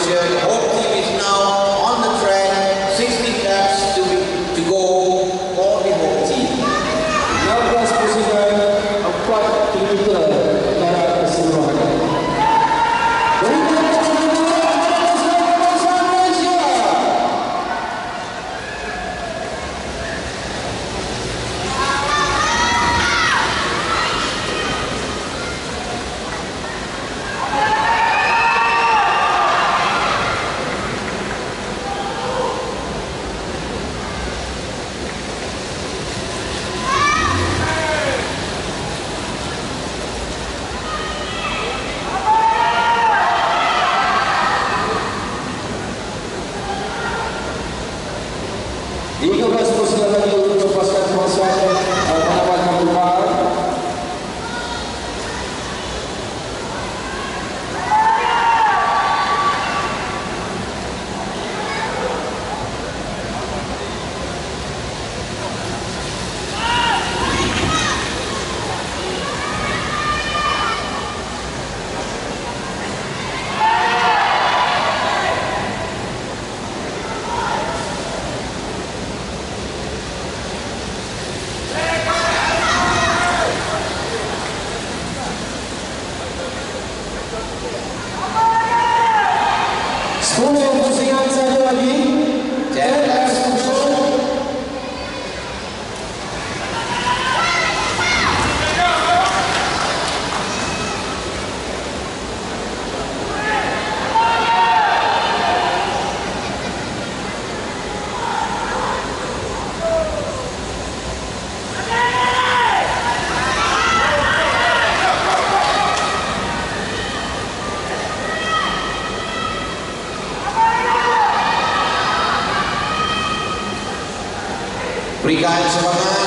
is here. Hope team is now Szkoda, że ja chcę do Obrigado, Satanás.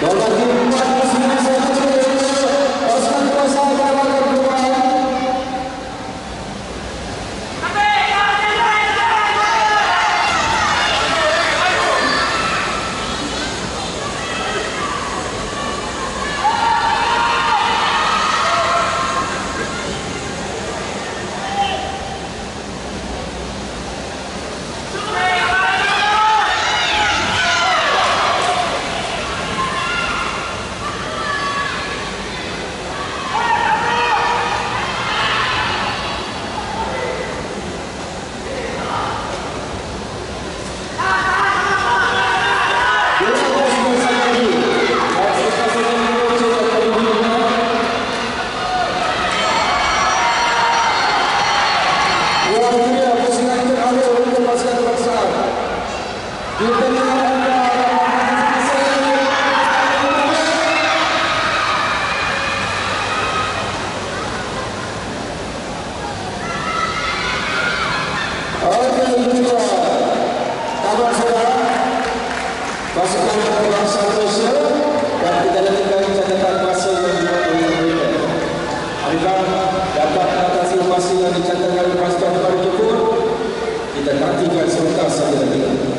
Bye-bye. la práctica exaltarse de la.